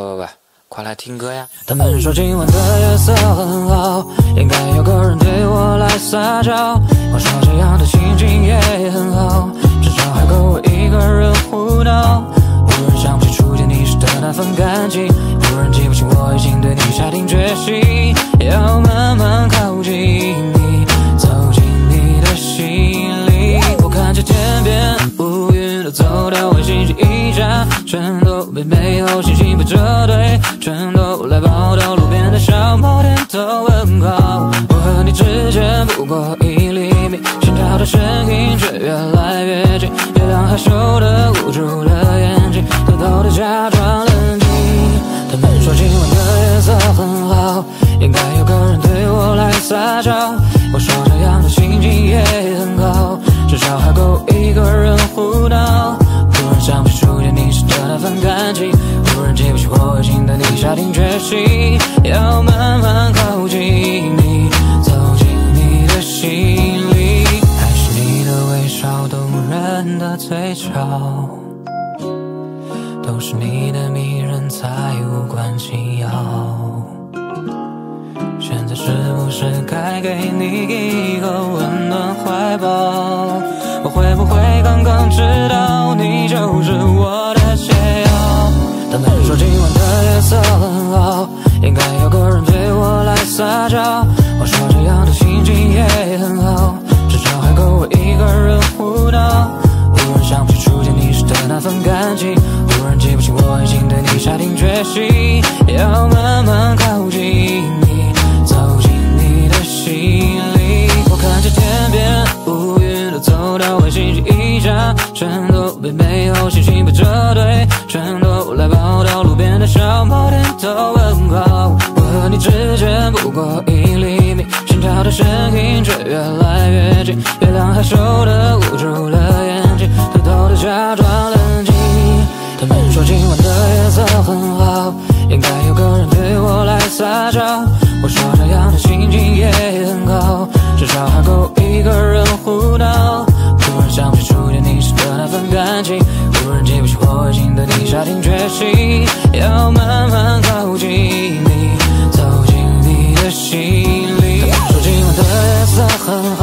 不不不，快来听歌呀！他们说今晚的夜色很好，应该有个人对我来撒娇。我说这样的心情也很好，至少还够我一个人胡闹。忽然想不起初见你时的那份感情，忽然记不清我已经对你下定决心，要慢慢靠近你，走进你的心里。我看着天边乌云都走掉，卫星星一眨，全都被美好心情排着队，全都来报道路边的小猫点头问好。我和你之间不过一厘米，心跳的声音却越来越近，月亮害羞的捂住了眼睛，偷偷的假装冷静。他们说今晚的夜色很好，应该有个人对我来撒娇。记不起我已经对你下定决心，要慢慢靠近你，走进你的心里。还是你的微笑动人的嘴角，都是你的迷人才无关紧要。现在是不是该给你一个温暖怀抱？我会不会刚刚知道你就是我色很好，应该有个人对我来撒娇。我说这样的心情也很好，至少还够我一个人胡闹。忽然想不起初见你时的那份感情，忽然记不清我已经对你下定决心，要慢慢靠近你，走进你的心里。我看着天边乌云都走掉，卫星星一眨，全都被美好心情排着队，全都都问好。我和你之间不过一厘米，心跳的声音却越来越近，月亮害羞的捂住了眼睛，偷偷的假装冷静。他们说今晚的夜色很好，应该有个人对我来撒娇。我说这样的心情也很好，至少还够一个人胡闹。忽然想起初见你时的那份感情，忽然记不起我已经对你下定决心，要慢你，